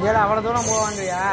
ஏன்னா அவ்வளோ தூரம் போவாங்கய்யா?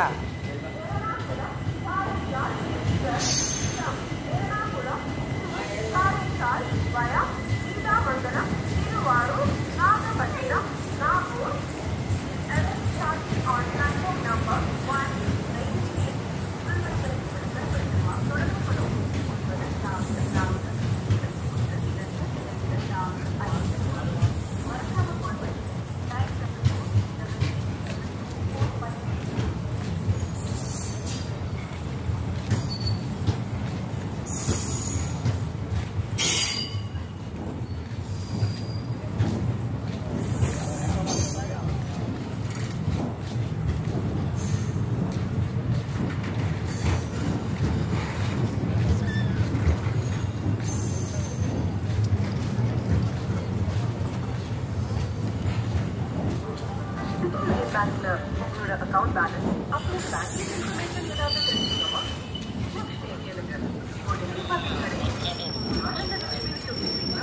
bank clerk and your account balance up to the bank information without the credit number. Next day, Telegram. Accordingly, public credit. You are under the limit to be seen.